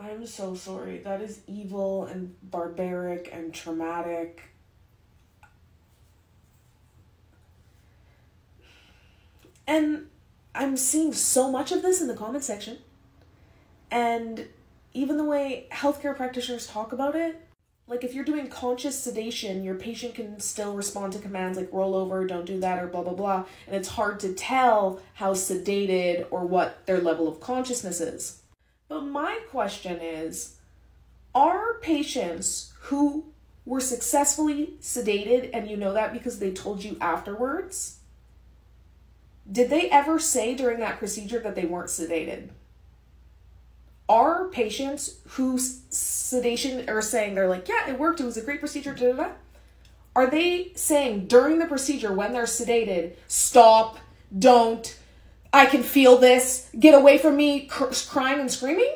I'm so sorry. That is evil and barbaric and traumatic. And I'm seeing so much of this in the comment section. And even the way healthcare practitioners talk about it, like if you're doing conscious sedation, your patient can still respond to commands like roll over, don't do that, or blah, blah, blah. And it's hard to tell how sedated or what their level of consciousness is. But my question is are patients who were successfully sedated, and you know that because they told you afterwards, did they ever say during that procedure that they weren't sedated? Are patients who sedation are saying they're like, yeah, it worked, it was a great procedure, da, da, da, are they saying during the procedure when they're sedated, stop, don't, I can feel this, get away from me, cr- crying and screaming?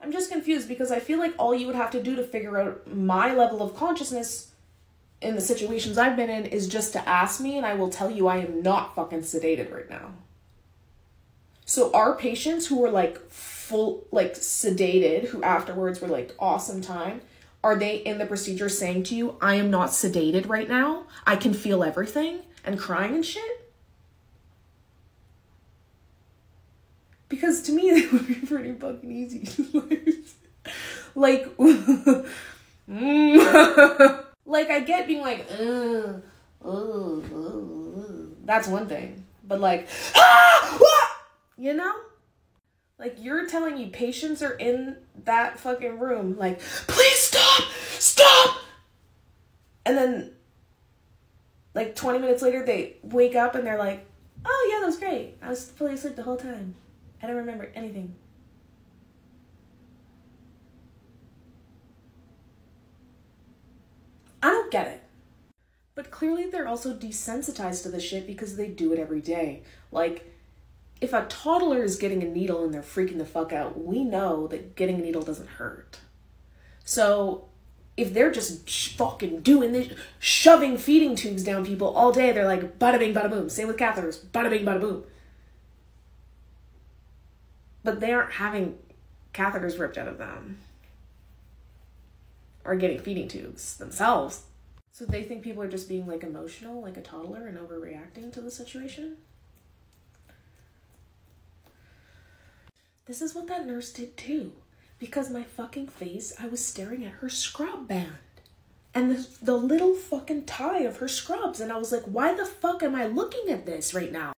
I'm just confused because I feel like all you would have to do to figure out my level of consciousness in the situations I've been in is just to ask me, and I will tell you I am not fucking sedated right now. So, our patients who were like full, like sedated, who afterwards were like awesome time, are they in the procedure saying to you, I am not sedated right now? I can feel everything and crying and shit? Because to me, it would be pretty fucking easy. like, mm. Like I get being like, ugh, ugh, ugh, that's one thing. But like, ah, you know? Like you're telling me patients are in that fucking room, like, please stop. And then like 20 minutes later they wake up and they're like, oh yeah, that was great. I was fully asleep the whole time. I don't remember anything. I don't get it. But clearly they're also desensitized to the shit because they do it every day. Like, if a toddler is getting a needle and they're freaking the fuck out, we know that getting a needle doesn't hurt. So, if they're just fucking doing this, shoving feeding tubes down people all day, they're like bada bing, bada boom. Same with catheters, bada bing, bada boom. But they aren't having catheters ripped out of them or getting feeding tubes themselves. So they think people are just being like emotional, like a toddler, and overreacting to the situation. This is what that nurse did too. Because my fucking face, I was staring at her scrub band and the, the little fucking tie of her scrubs. And I was like, why the fuck am I looking at this right now?